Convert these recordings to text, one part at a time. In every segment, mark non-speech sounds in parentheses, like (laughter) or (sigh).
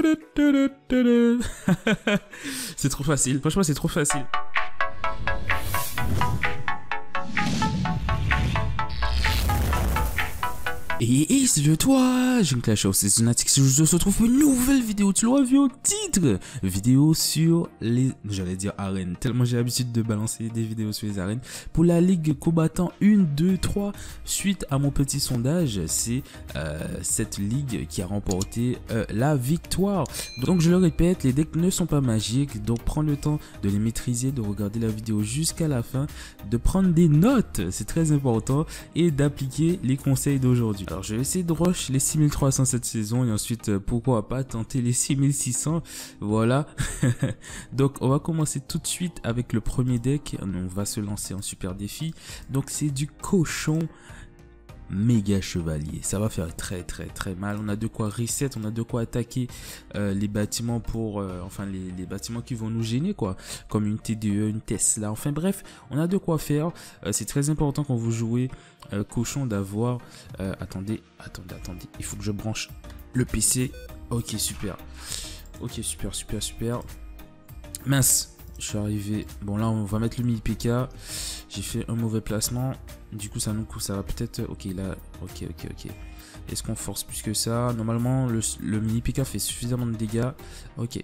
(laughs) c'est trop facile. Franchement, c'est trop facile. Et, c'est de toi, je me clash au Lunatic, je se retrouve pour une nouvelle vidéo, tu l'auras vu au titre, vidéo sur les, j'allais dire arènes, tellement j'ai l'habitude de balancer des vidéos sur les arènes, pour la Ligue Combattant 1, 2, 3, suite à mon petit sondage, c'est euh, cette ligue qui a remporté euh, la victoire. Donc je le répète, les decks ne sont pas magiques, donc prends le temps de les maîtriser, de regarder la vidéo jusqu'à la fin, de prendre des notes, c'est très important, et d'appliquer les conseils d'aujourd'hui. Alors je vais essayer de rush les 6300 cette saison et ensuite euh, pourquoi pas tenter les 6600. Voilà. (laughs) Donc on va commencer tout de suite avec le premier deck. On va se lancer en super défi. Donc c'est du cochon méga chevalier. Ça va faire très très très mal. On a de quoi reset, on a de quoi attaquer euh, les bâtiments pour, euh, enfin les, bâtiments qui vont nous gêner quoi, comme une TDE, une Tesla. Enfin bref, on a de quoi faire. c'est très important quand vous jouez euh, cochon d'avoir... Euh, attendez, attendez, attendez. Il faut que je branche le PC. Ok, super. Ok, super, super, super. Mince, je suis arrivé. Bon, là, on va mettre le mini PK. J'ai fait un mauvais placement. Du coup, ça nous coûte, ça va peut-être... Ok, là, ok, ok, ok. Est-ce qu'on force plus que ça? Normalement, le, mini PK fait suffisamment de dégâts. Ok.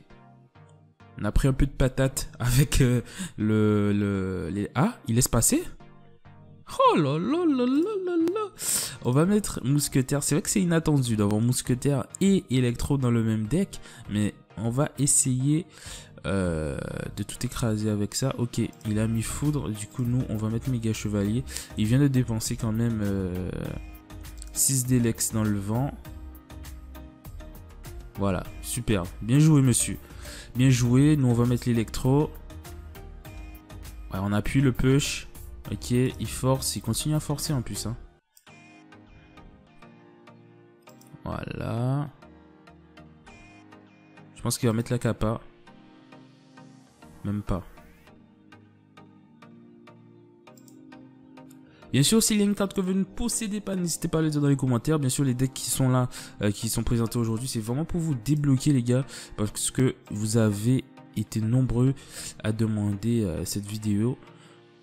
On a pris un peu de patate avec euh, le, le... Les... Ah, il laisse passer? Oh là là là là là On va mettre mousquetaire. C'est vrai que c'est inattendu d'avoir mousquetaire et électro dans le même deck. Mais on va essayer euh, de tout écraser avec ça. Ok, il a mis foudre. Du coup, nous, on va mettre méga chevalier. Il vient de dépenser quand même 6 euh, d'élex dans le vent. Voilà, super. Bien joué, monsieur. Bien joué. Nous, on va mettre l'électro. on appuie le push. Ok, il force, il continue à forcer en plus. Hein. Voilà. Je pense qu'il va mettre la capa. Pas. Bien sûr, s'il y a une carte que vous ne possédez pas, n'hésitez pas à le dire dans les commentaires. Bien sûr, les decks qui sont là, euh, qui sont présentés aujourd'hui, c'est vraiment pour vous débloquer, les gars. Parce que vous avez été nombreux à demander euh, cette vidéo.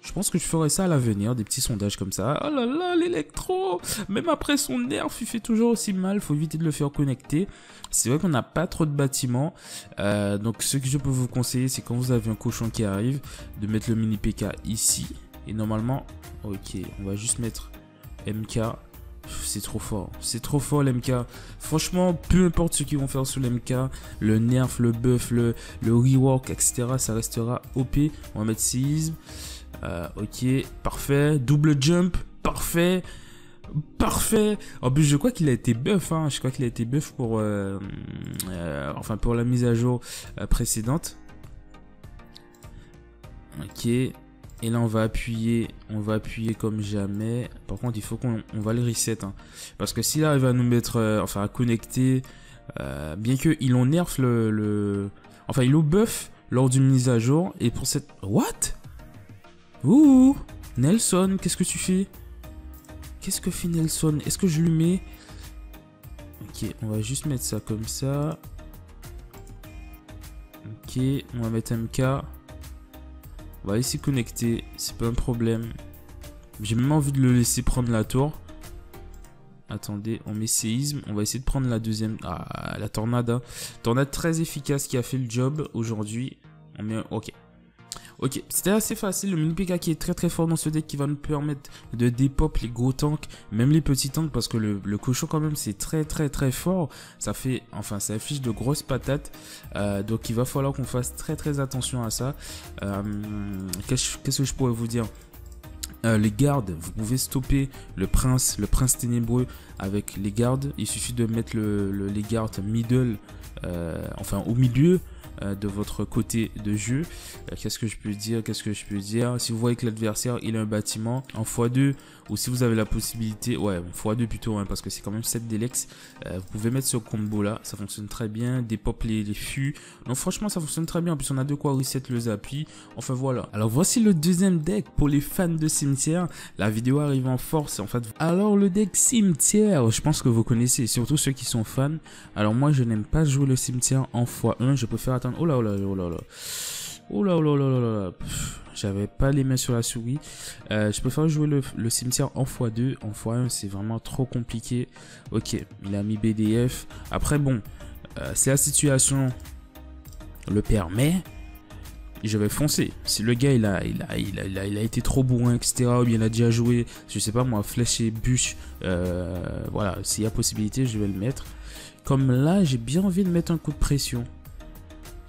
Je pense que je ferai ça à l'avenir, des petits sondages comme ça. Oh là là, l'électro Même après son nerf, il fait toujours aussi mal, faut éviter de le faire connecter. C'est vrai qu'on n'a pas trop de bâtiments, euh, donc ce que je peux vous conseiller, c'est quand vous avez un cochon qui arrive, de mettre le mini PK ici. Et normalement, ok, on va juste mettre MK. C'est trop fort, c'est trop fort l'MK. Franchement, peu importe ce qu'ils vont faire sur l'MK, le nerf, le buff, le, rework, etc. Ça restera OP. On va mettre séisme. Euh, ok, parfait. Double jump, parfait. Parfait. En plus, je crois qu'il a été buff. Hein. Je crois qu'il a été buff pour, euh, euh, enfin, pour la mise à jour précédente. Ok. Et là, on va appuyer, on va appuyer comme jamais. Par contre, il faut qu'on va le reset. Hein. Parce que s'il arrive à nous mettre, enfin, à connecter, bien que il en nerf le, le, enfin, il au buff lors d'une mise à jour. Et pour cette, what? Ouh Nelson, qu'est-ce que tu fais? Qu'est-ce que fait Nelson? Est-ce que je lui mets... Ok, on va juste mettre ça comme ça. Ok, on va mettre MK. On va laisser connecter, c'est pas un problème. J'ai même envie de le laisser prendre la tour. Attendez, on met séisme. On va essayer de prendre la deuxième. Ah, la tornade. Hein. Tornade très efficace qui a fait le job aujourd'hui. On met... Ok. Ok, c'était assez facile. Le mini PK qui est très très fort dans ce deck qui va nous permettre de dépop les gros tanks, même les petits tanks parce que le, cochon quand même c'est très très très fort. Ça fait, enfin ça affiche de grosses patates. Euh, donc il va falloir qu'on fasse très très attention à ça. Euh, qu'est-ce que je pourrais vous dire? Euh, les gardes, vous pouvez stopper le prince, le prince ténébreux avec les gardes. Il suffit de mettre le, les gardes middle, enfin au milieu de votre côté de jeu. Euh, qu'est-ce que je peux dire Qu'est-ce que je peux dire? Si vous voyez que l'adversaire il a un bâtiment en x2 ou si vous avez la possibilité, ouais, x2 plutôt, hein, parce que c'est quand même 7 Delex, vous pouvez mettre ce combo là, ça fonctionne très bien, dépop les, les fûts. Donc franchement, ça fonctionne très bien. En plus, on a de quoi reset le zappi. Enfin voilà. Alors voici le deuxième deck pour les fans de cimetière. La vidéo arrive en force en fait. Alors le deck cimetière, je pense que vous connaissez, surtout ceux qui sont fans. Alors moi, je n'aime pas jouer le cimetière en x1. Je préfère Oh là oh là oh là là. Oh là oh là oh là oh là là. J'avais pas les mains sur la souris. Euh, je préfère jouer le, cimetière en x2. En x1, c'est vraiment trop compliqué. Ok, il a mis BDF. Après, bon, euh, c'est la situation le permet, je vais foncer. Si le gars il a, il a, il a, il a, été trop bourrin, etc., ou bien il a déjà joué, je sais pas moi, flèche et bûche, euh, voilà, s'il y a possibilité, je vais le mettre. Comme là, j'ai bien envie de mettre un coup de pression.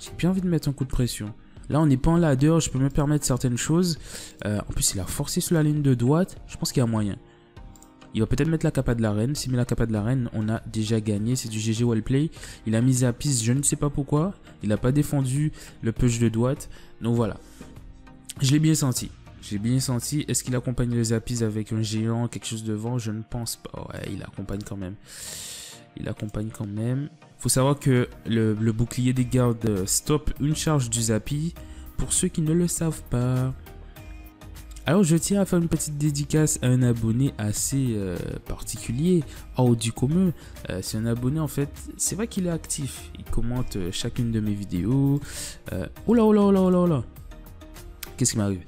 J'ai bien envie de mettre un coup de pression. Là, on n'est pas en ladder, je peux me permettre certaines choses. Euh, en plus, il a forcé sur la ligne de droite. Je pense qu'il y a moyen. Il va peut-être mettre la capa de la reine. S'il met la capa de la reine, on a déjà gagné. C'est du GG Wellplay. Il a mis à je ne sais pas pourquoi. Il n'a pas défendu le push de droite. Donc voilà. Je l'ai bien senti. J'ai bien senti. Est-ce qu'il accompagne les Zapis avec un géant, quelque chose devant? Je ne pense pas. Ouais, il accompagne quand même. Il accompagne quand même. Faut savoir que le, bouclier des gardes stop une charge du Zapi. Pour ceux qui ne le savent pas. Alors je tiens à faire une petite dédicace à un abonné assez euh, particulier, hors du commun. Euh, c'est un abonné en fait, c'est vrai qu'il est actif, il commente euh, chacune de mes vidéos. oh là oh là oh là là là Qu'est-ce qui m'arrive?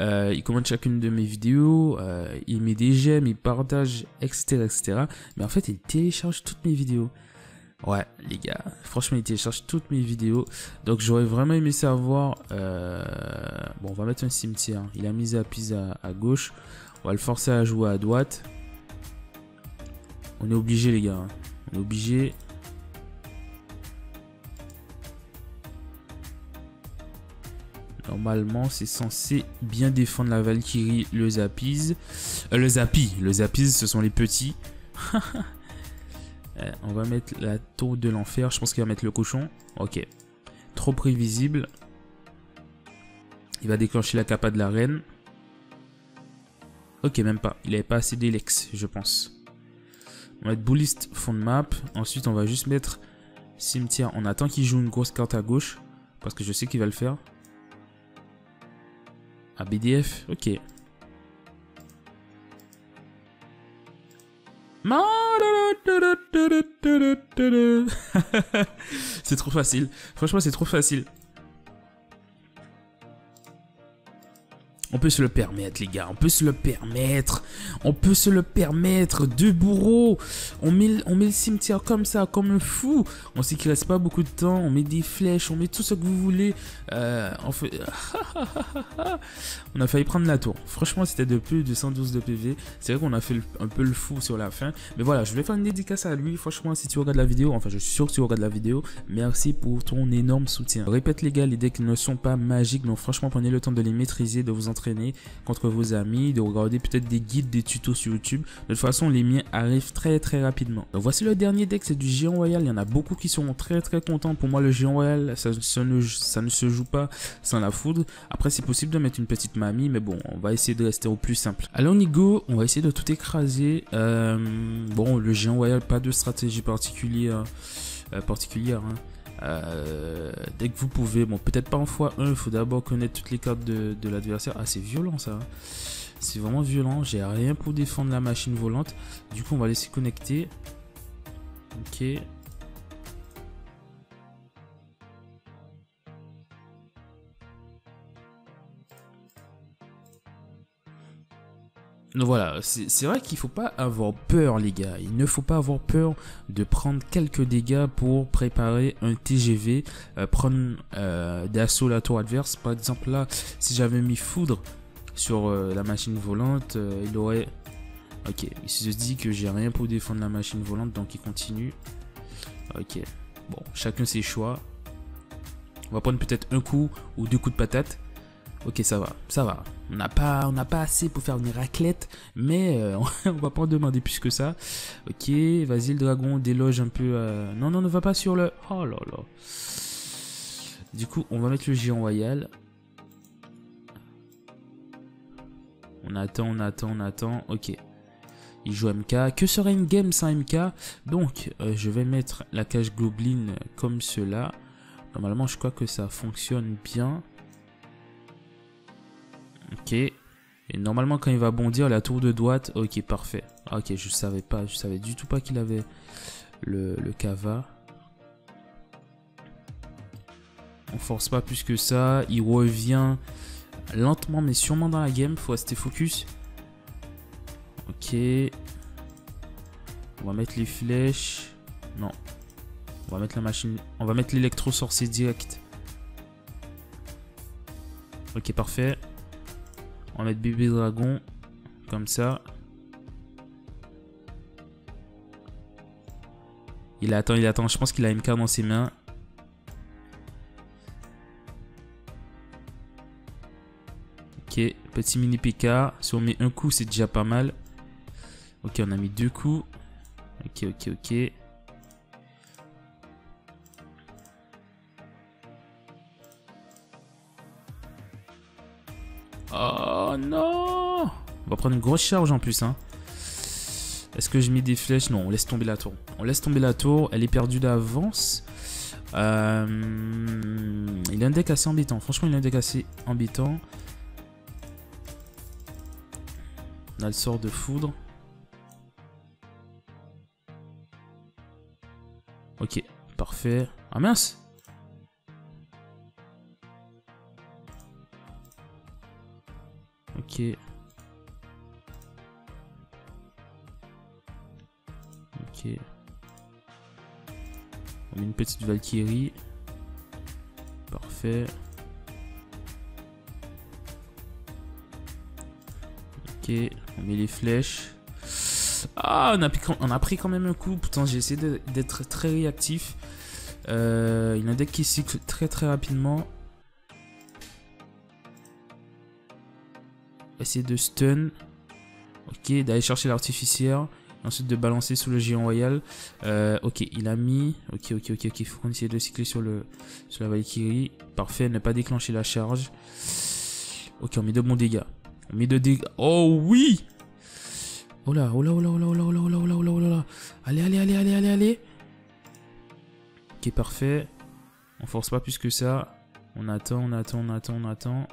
Il commente chacune de mes vidéos, il met des j'aime, il partage, etc., etc. Mais en fait il télécharge toutes mes vidéos. Ouais, les gars, franchement, il télécharge toutes mes vidéos. Donc, j'aurais vraiment aimé savoir. Euh... Bon, on va mettre un cimetière. Il a mis à pizza à gauche. On va le forcer à jouer à droite. On est obligé, les gars. Hein. On est obligé. Normalement, c'est censé bien défendre la Valkyrie, le Zapiz. Euh, le Zapi. Le Zapiz, ce sont les petits. (laughs) Euh, on va mettre la tour de l'enfer. Je pense qu'il va mettre le cochon. Ok. Trop prévisible. Il va déclencher la capa de la reine. Ok, même pas. Il n'avait pas assez d'Elex, je pense. On va mettre bouliste fond de map. Ensuite, on va juste mettre cimetière. On attend qu'il joue une grosse carte à gauche. Parce que je sais qu'il va le faire. BDF. Ok. (laughs) c'est trop facile. Franchement, c'est trop facile. On peut se le permettre, les gars. On peut se le permettre. On peut se le permettre. Deux bourreaux. On met, on met le cimetière comme ça, comme un fou. On sait qu'il reste pas beaucoup de temps. On met des flèches. On met tout ce que vous voulez. Euh, on fait... (laughs) on a failli prendre la tour. Franchement, c'était de plus de 112 de PV. C'est vrai qu'on a fait un peu le fou sur la fin. Mais voilà, je vais faire une dédicace à lui. Franchement, si tu regardes la vidéo, enfin, je suis sûr que tu regardes la vidéo. Merci pour ton énorme soutien. répète, les gars, les decks ne sont pas magiques. Donc, franchement, prenez le temps de les maîtriser, de vous entraîner contre vos amis, de regarder peut-être des guides, des tutos sur YouTube. De toute façon, les miens arrivent très très rapidement. Donc voici le dernier deck, c'est du Géant Royal. Il y en a beaucoup qui sont très très contents. Pour moi, le Géant Royal, ça, ne, ça ne se joue pas sans la foudre. Après, c'est possible de mettre une petite mamie, mais bon, on va essayer de rester au plus simple. Allez, on y go. On va essayer de tout écraser. Euh, bon, le Géant Royal, pas de stratégie particulière. Euh, particulière hein. Euh, que vous pouvez, bon, peut-être pas en x1, il faut d'abord connaître toutes les cartes de, de l'adversaire. Ah, c'est violent ça. Hein. C'est vraiment violent. J'ai rien pour défendre la machine volante. Du coup, on va laisser connecter. Ok. Voilà, c'est vrai qu'il faut pas avoir peur les gars. Il ne faut pas avoir peur de prendre quelques dégâts pour préparer un TGV, euh, prendre euh, des assauts la tour adverse. Par exemple là, si j'avais mis foudre sur euh, la machine volante, il aurait... Ok, il se dit que j'ai rien pour défendre la machine volante, donc il continue. Ok, bon, chacun ses choix. On va prendre peut-être un coup ou deux coups de patate. Ok, ça va, ça va. On n'a pas, assez pour faire une raclette, mais euh, (laughs) on va pas en demander plus que ça. Ok, vas-y le dragon, déloge un peu. Non, non, ne va pas sur le. Oh là là. Du coup, on va mettre le géant royal. On attend, on attend, on attend. Ok. Il joue MK. Que serait une game sans MK Donc, euh, je vais mettre la cage Goblin comme cela. Normalement, je crois que ça fonctionne bien. Ok. Et normalement, quand il va bondir, la tour de droite. Ok, parfait. Ok, je savais pas. Je savais du tout pas qu'il avait le, le Kava. On force pas plus que ça. Il revient lentement mais sûrement dans la game. Faut rester focus. Ok. On va mettre les flèches. Non. On va mettre la machine. On va mettre l'électro sorcier direct. Ok, parfait. On va mettre bébé dragon. Comme ça. Il attend, il attend. Je pense qu'il a MK dans ses mains. Ok, petit mini PK. Si on met un coup, c'est déjà pas mal. Ok, on a mis deux coups. Ok, ok, ok. Oh non On va prendre une grosse charge en plus. Hein. Est-ce que je mets des flèches? Non, on laisse tomber la tour. On laisse tomber la tour. Elle est perdue d'avance. Euh, il a un deck assez embêtant. Franchement, il a un deck assez embêtant. On a le sort de foudre. Ok, parfait. Ah mince Ok. Ok. On met une petite Valkyrie. Parfait. Ok, on met les flèches. Ah, on a, pris, on a pris quand même un coup. Putain, j'ai essayé d'être très réactif. Euh, il y a un deck qui cycle très très rapidement. Essayer de stun. Ok, d'aller chercher l'artificière. Ensuite de balancer sous le géant royal. Euh, ok, il a mis. Ok, ok, ok, ok. Il faut qu'on de cycler sur, le, sur la Valkyrie. Parfait, ne pas déclencher la charge. Ok, on met de bons dégâts. On met de dégâts. Oh oui Oh là, oh là, oh là, oh là, oh là, oh là, oh là, oh là, oh là, oh là. Allez, allez, allez, allez, allez, allez. Ok, parfait. On force pas plus que ça. On attend, on attend, on attend, on attend.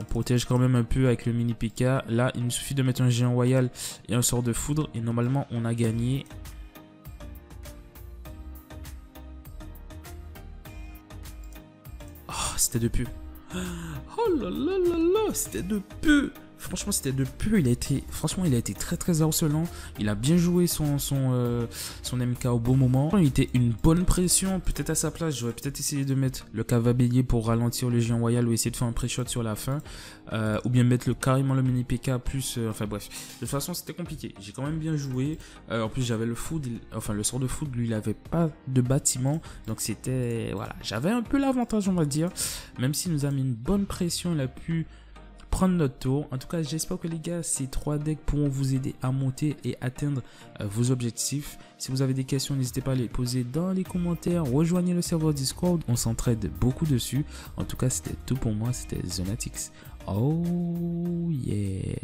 On protège quand même un peu avec le mini PK. Là, il nous suffit de mettre un géant royal et un sort de foudre. Et normalement, on a gagné. Oh, c'était de peu. (gasps) Oh là là là là, c'était de peu. Franchement, c'était de peu. Il a été, franchement, il a été très très harcelant. Il a bien joué son son euh, MK au bon moment. Il était une bonne pression. Peut-être à sa place, j'aurais peut-être essayé de mettre le cava bélier pour ralentir le géant royal ou essayer de faire un pré-shot sur la fin, euh, ou bien mettre le carrément le mini PK plus. Euh, enfin bref, de toute façon, c'était compliqué. J'ai quand même bien joué. en plus, j'avais le food, enfin le sort de food, lui, il avait pas de bâtiment, donc c'était voilà, j'avais un peu l'avantage, on va dire. Même s'il nous a mis une bonne pression, il a pu prendre notre tour. En tout cas, j'espère que les gars, ces trois decks pourront vous aider à monter et atteindre euh, vos objectifs. Si vous avez des questions, n'hésitez pas à les poser dans les commentaires. Rejoignez le serveur Discord, on s'entraide beaucoup dessus. En tout cas, c'était tout pour moi, c'était Zonatix. Oh yeah